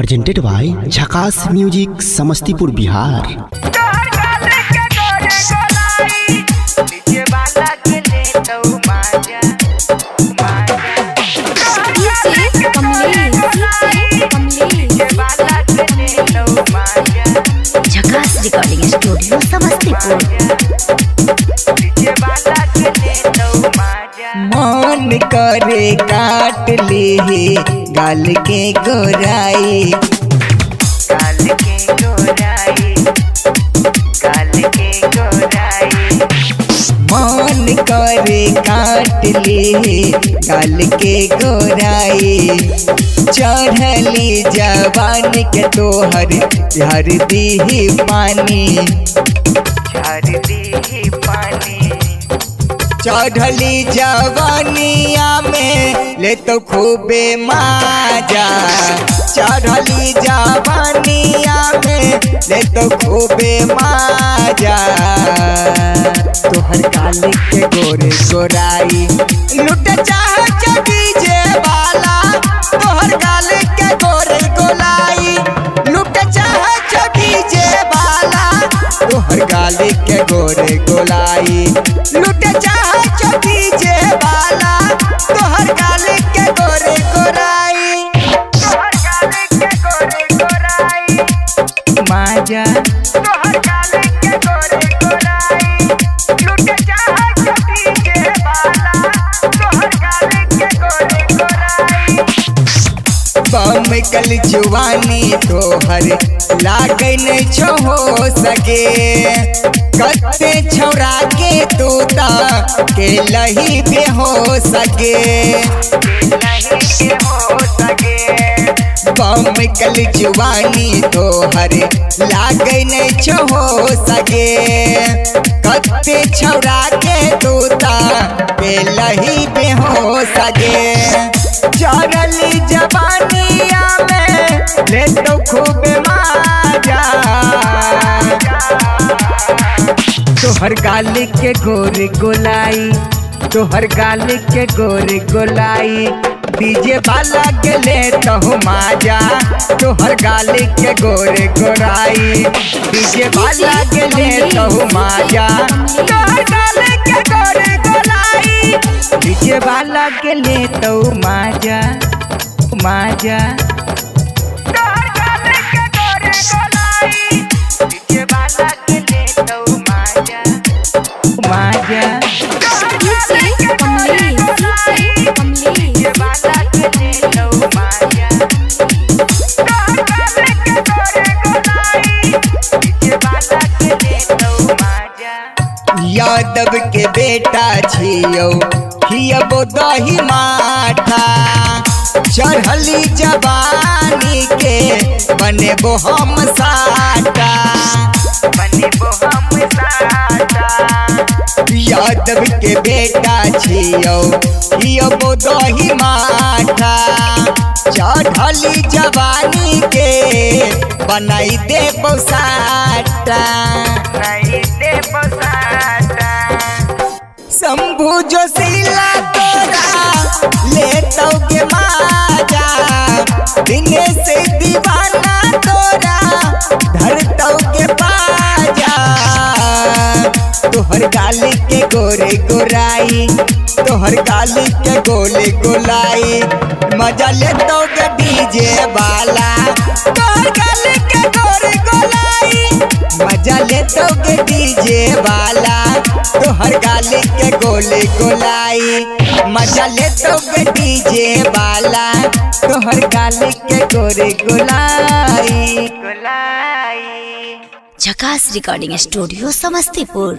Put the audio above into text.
presented by Jhakaas music Samastipur Bihar मन करे काट ली गाल के गोराई। काल के गोराई। काल के गोराई। मन करे काट ली गाल के गोराई। चढ़ली जवान के तोहर हर दी पानी। झाड़ दी चढ़ली जवानिया में, ले तो खूबे माजा। चढ़ली जवानिया में, ले तो खूबे माजा। तोहर काल के गोरे गोराई, लुट चाह डीजे वाला तोहर काल के गोरे गोलाई लुट चाह डीजे वाला तोहर गाल के गोरे गोलाई लुट चाह डीजे वाला तोहर गाल के गोरे गोराई। तोहर गाल के गोरे गोराई। माजा तोहर गाल के गोरे गोराई। लुट चाह चटी के बाला तोहर गाल के गोरे गोराई। बम कल जुवानी तोहर लागे नहीं छो हो सके कत्ते छौरा के तूता, के लही पे हो सके। हो बम कल जुवानी तोहर लागे नहीं छो हो सके। कत्ते छौरा के तूता, के लही पे हो सके। तोहर गाल के गोरे गोलाई तोहर गाल के गोरे गोलाई। डीजे वाला के ले तो माजा तोहर गाल के गोरे गोराई डीजे वाला के ले तो माजा तोहर गाल के गोरे गोलाई। डीजे वाला के ले तो माजा माजा। यादव के बेटा छियो हियबो दही माठा चढ़ली जवानी के बनेबो हम साटा। बनेबो हम साटा। यादव के बेटा छियो हियबो दही माठा चढ़ली जवानी के बनाई देबो साटा। शंभु जोशीला तोरा ले तो के माजा। दिने से दीवाना तोरा धर तो के बाजा। तोहर गाल के गोरे गोराई, तोहर गाल के गोले गोलाई। मज़ा ले तो के डीजे वाला। तोहर गाल के गोरे गोलाई, मज़ा ले तो के डीजे वाला। तोहर गाली के गोले गोलाई मज़ा ले तो डीजे वाला। तोहर गाली के गोरे गोलाई गोलाई झकास रिकॉर्डिंग स्टूडियो समस्तीपुर।